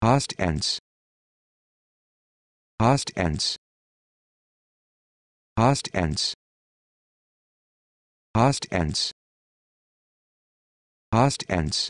past ends. past ends. past ends. past ends. past ends.